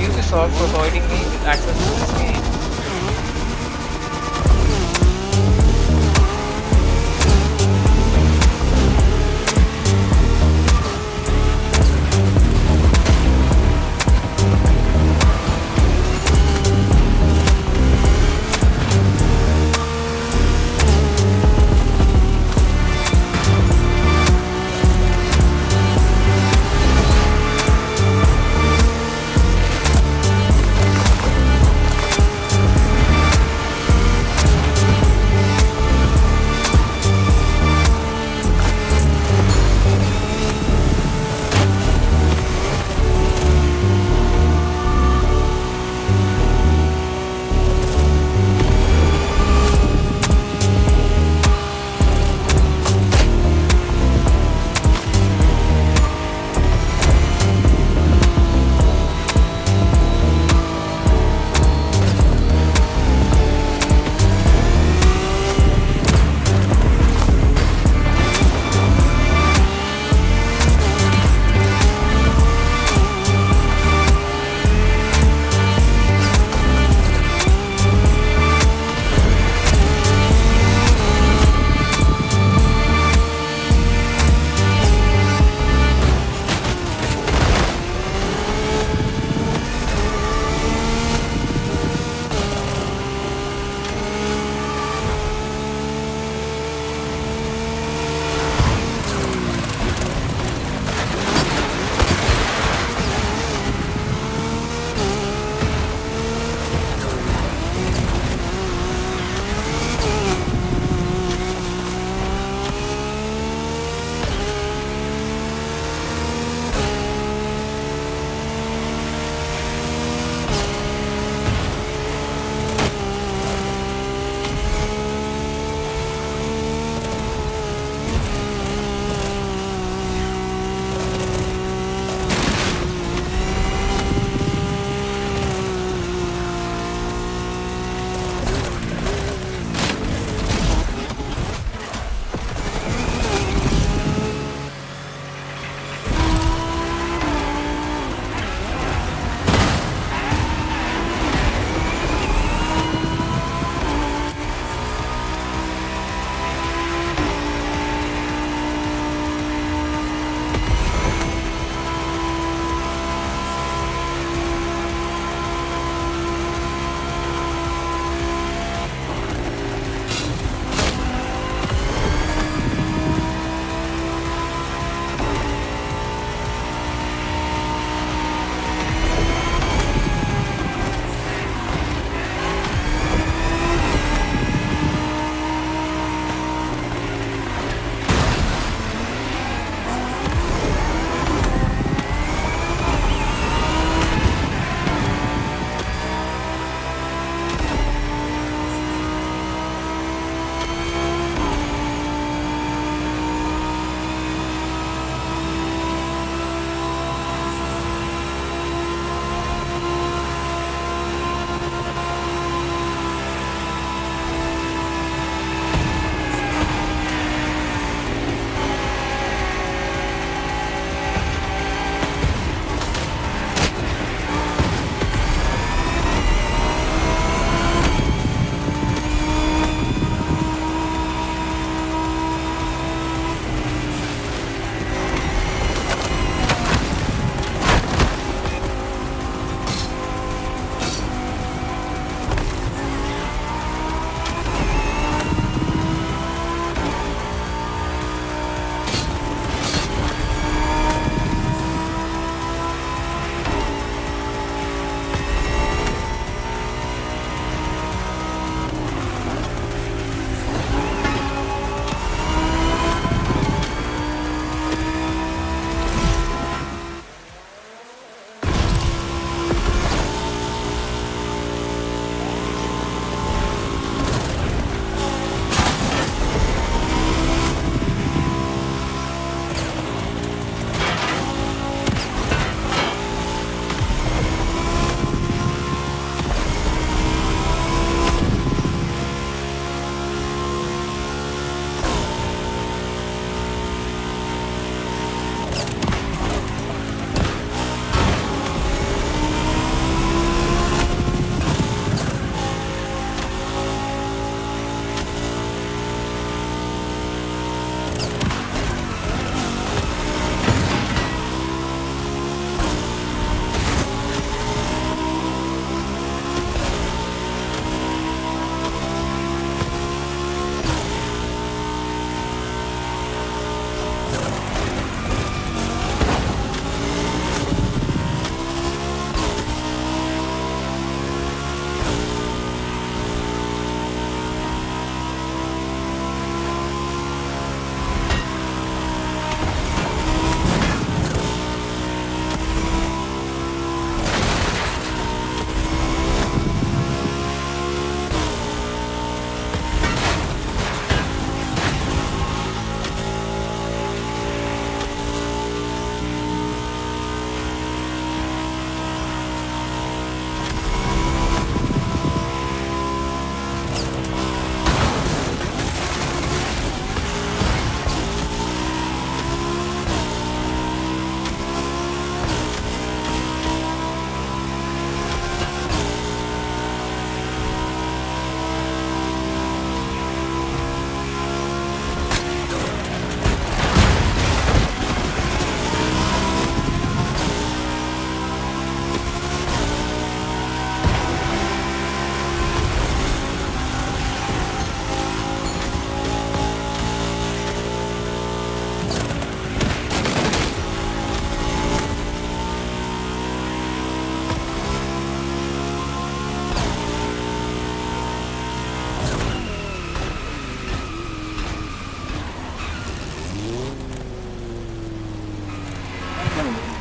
Ubisoft for providing me with access to this game. Thank you.